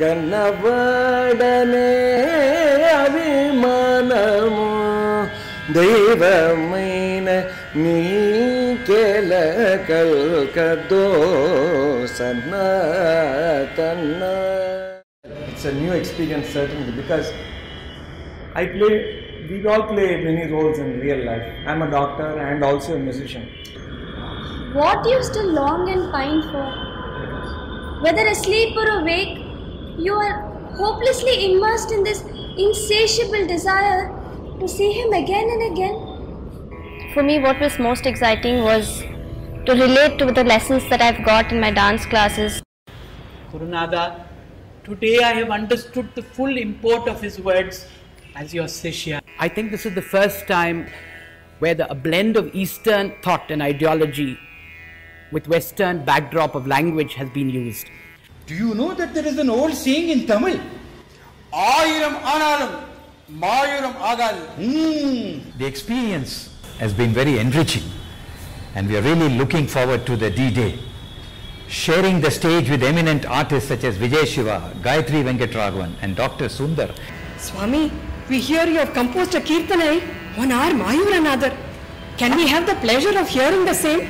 గన్నవాడనే అభిమానము దైవమైన నీకెల కల్కదో సనాతన It's a new experience certainly because I play, we all play many roles in real life. I'm a doctor and also a musician. What do you still long and pine for? Whether asleep or awake, you are hopelessly immersed in this insatiable desire to see him again and again. For me, what was most exciting was to relate to the lessons that I've got in my dance classes. Gurunada, today I have understood the full import of his words as your Sishya. I think this is the first time where the, a blend of Eastern thought and ideology with Western backdrop of language has been used. Do you know that there is an old saying in Tamil? Ayiram analam, mayuram agal. The experience has been very enriching and we are really looking forward to the D-Day. Sharing the stage with eminent artists such as Vijay Siva, Gayathri Venkataraghavan, and Dr. Sunder. Swami, we hear you have composed a kirtanai hour, our Mayuranadar. Can we have the pleasure of hearing the same?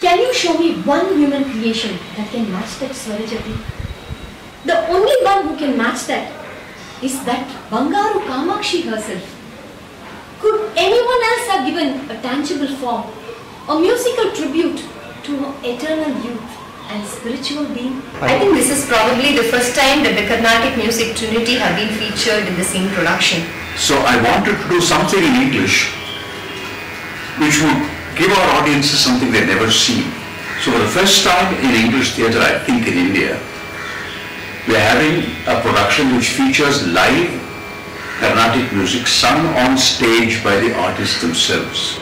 Can you show me one human creation that can match that Swarajati? The only one who can match that is that Bangaru Kamakshi herself. Could anyone else have given a tangible form, a musical tribute to her eternal youth and spiritual being? I think this is probably the first time that the Carnatic Music Trinity have been featured in the same production. So I wanted to do something in English which would give our audiences something they've never seen. So for the first time in English theatre, I think in India, we're having a production which features live Carnatic music sung on stage by the artists themselves.